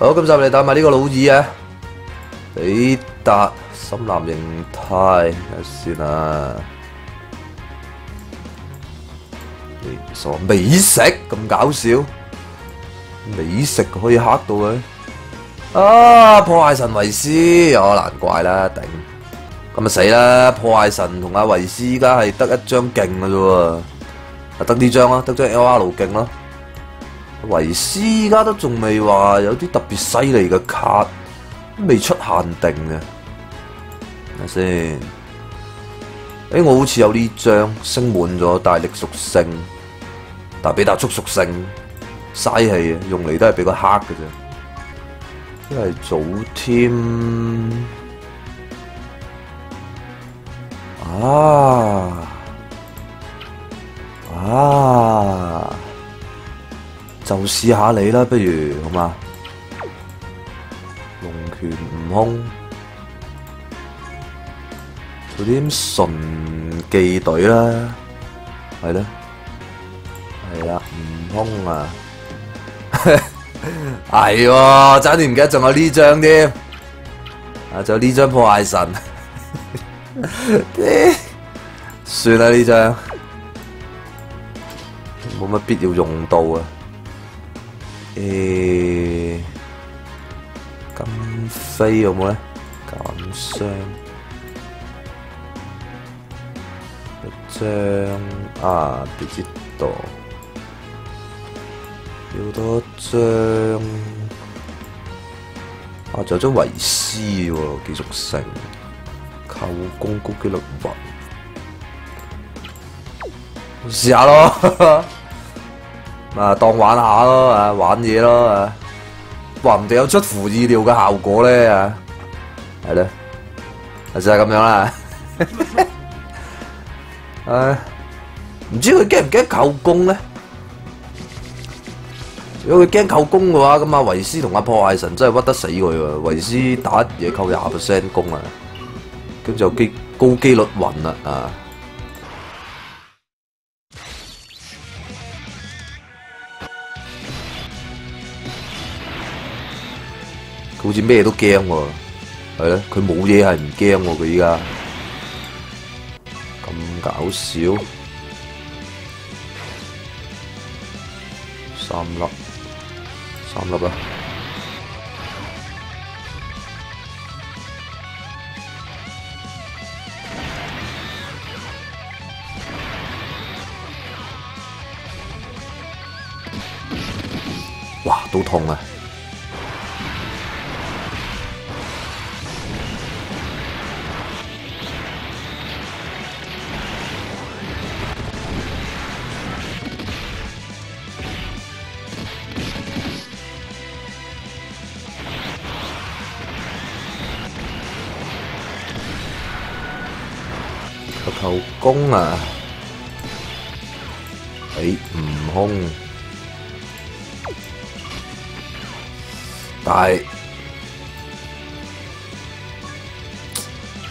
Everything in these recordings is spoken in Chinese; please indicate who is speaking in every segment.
Speaker 1: 好，今集嚟打埋呢個老二啊，比達深藍形態，先啦。傻美食咁搞笑，美食可以黑到佢啊！破壞神維斯，哦難怪啦，頂咁啊死啦！破壞神同阿維斯依家係得一張勁嘅啫喎，啊得呢張啦，得張 L R 路勁咯。維斯依家都仲未話有啲特別犀利嘅卡，未出限定嘅，睇下先。誒，我好似有呢張升滿咗大力屬性，但比達速屬性嘥氣啊，用嚟都係比較黑嘅啫。因為早添啊啊，就試下你啦，不如好嘛？龍拳悟空。做啲純技隊啦，係咯，係啦，悟空啊，係喎，差啲唔記得仲有呢張添，啊，仲有呢張破壞神，算啦呢張，冇乜必要用到啊，誒，金飛有冇咧？減傷。張啊，別知道，要多張啊，仲有張維斯喎，繼續成靠攻高機率雲，試下咯，啊當玩下咯，啊玩嘢咯，啊話唔定有出乎意料嘅效果咧，啊係咧，就係咁样啦。唉，唔知佢惊唔惊扣攻咧？如果佢惊扣攻嘅话，咁阿维斯同阿破坏神真系屈得死佢喎！維斯打嘢扣廿 percent 攻啊，跟住有機高機率暈啦啊！佢好似咩都驚喎，係咧，佢冇嘢係唔驚喎，佢依家。咁搞笑，三粒，三粒啊！哇，都痛啊！後宮啊！诶，悟空，但係，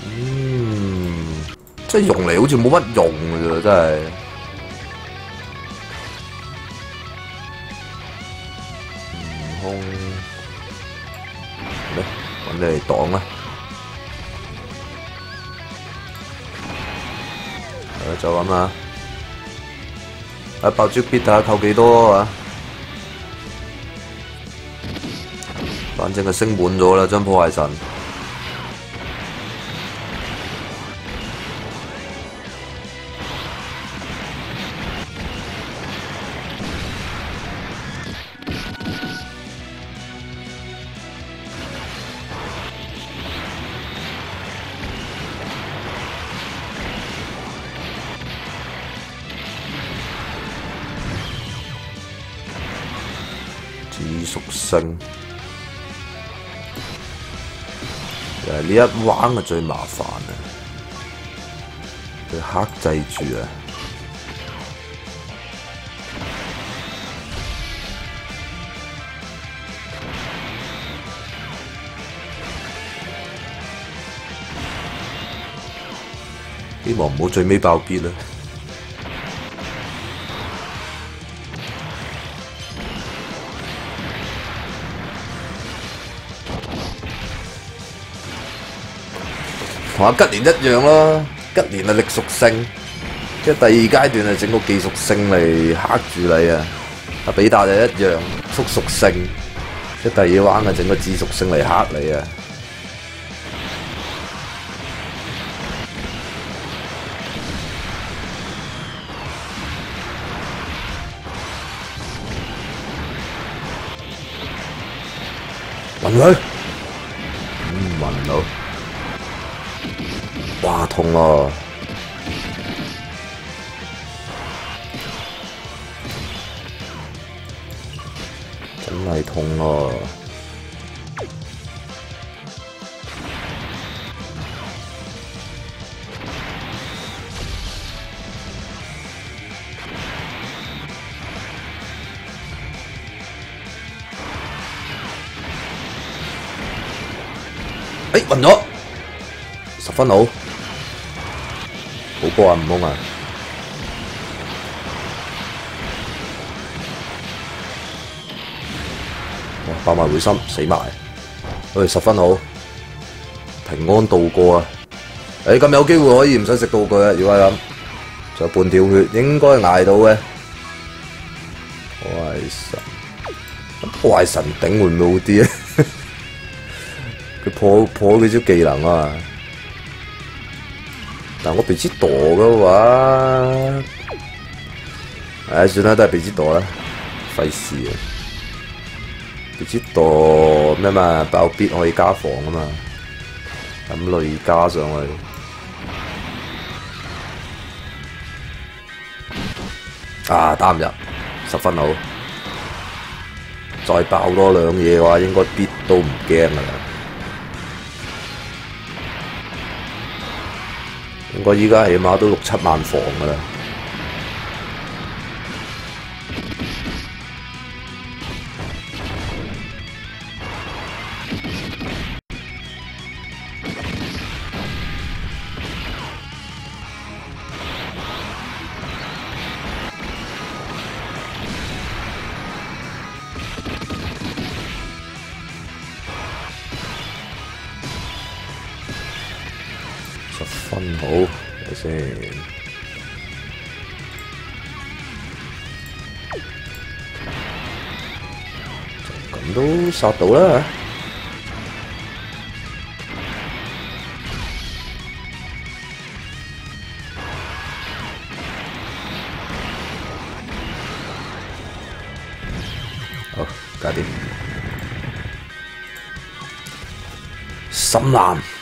Speaker 1: 嗯，即係用嚟好似冇乜用嘅啫，真係。悟空，嚟揾你嚟擋啦！就咁啦！啊爆珠必睇下扣几多啊！反正係升满咗啦，张破坏神。紫屬性，就係呢一彎係最麻煩啊！佢克制住啊！希望唔好最尾爆必啦！同阿吉連一樣咯，吉連係力屬性，即係第二階段係整個技屬性嚟嚇住你啊！阿比達就一樣速屬性，即係第二彎係整個智屬性嚟嚇你啊！暈佢，唔暈到，哇痛啊！真係痛啊！誒暈咗，十分好，好波啊悟空啊！哇爆埋回心死埋，喂十分好，平安度過啊！誒咁有機會可以唔使食道具啊！如果係咁，仲有半條血應該捱到嘅。破壞神，破壞神頂會唔會好啲咧？佢破破佢招技能啊！但我鼻子墮嘅話，唉，算啦，都係鼻子墮啦，費事啊！鼻子墮咩嘛？爆必可以加防啊嘛，咁累加上去，啊打唔入，十分好，再爆多兩嘢嘅話，應該必都唔驚噶啦。應該依家起碼都六七萬房噶啦，分好，睇先。咁都殺到啦！好，搞掂。深藍。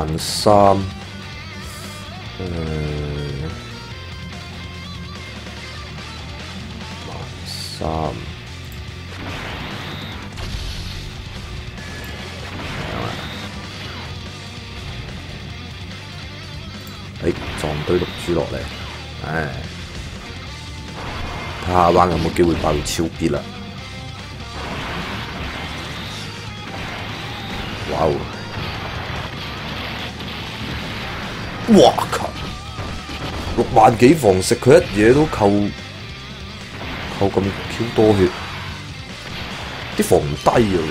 Speaker 1: 萬三，誒，萬三，誒撞堆六珠落嚟，唉，睇下彎有冇机会爆到超必啦！哇哦！哇靠！六萬幾防食佢一嘢都扣扣咁 Q 多血，啲防低嘅喎，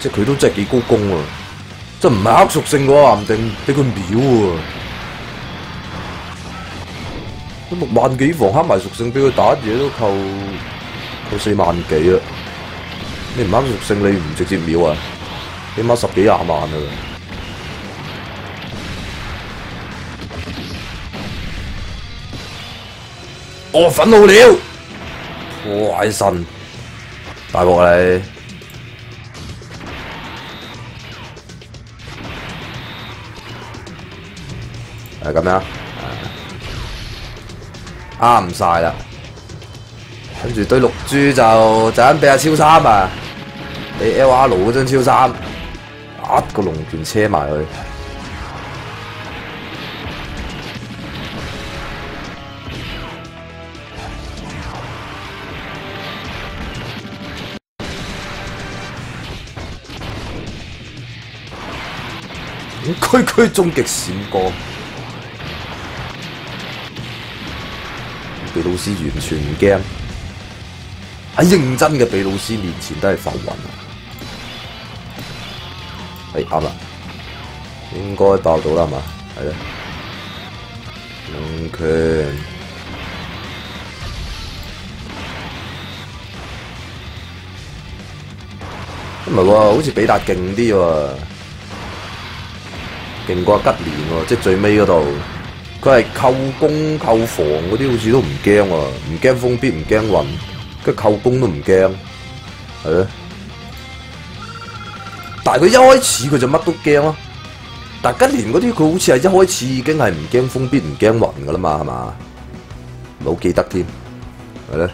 Speaker 1: 即係佢都真係幾高攻啊，即係唔係黑屬性嘅話，話唔定俾佢秒喎。六萬幾防黑埋屬性，俾佢打嘢都扣扣四萬幾啦！你唔黑屬性，你唔直接秒啊？起碼十幾廿萬啊！我愤怒了，破壞神，大鑊你係咁樣，啱晒啦。跟住堆六珠就就咁俾阿超三啊！你 L R 嗰張超三。一個龍拳車埋去，區區終極閃光，比魯斯完全唔驚，喺認真嘅比魯斯面前都係浮雲！係啱啦，應該爆到啦係嘛？係咧，龍拳。唔係喎，好似比達勁啲喎，勁過吉連喎，即係最尾嗰度。佢係扣攻扣防嗰啲，好似都唔驚喎，唔驚封必，唔驚暈，跟住扣攻都唔驚，係咯。但系佢一開始佢就乜都驚咯。但今年嗰啲佢好似係一開始已經係唔驚封必，唔驚暈噶啦嘛，係嘛？唔好記得添，係咧。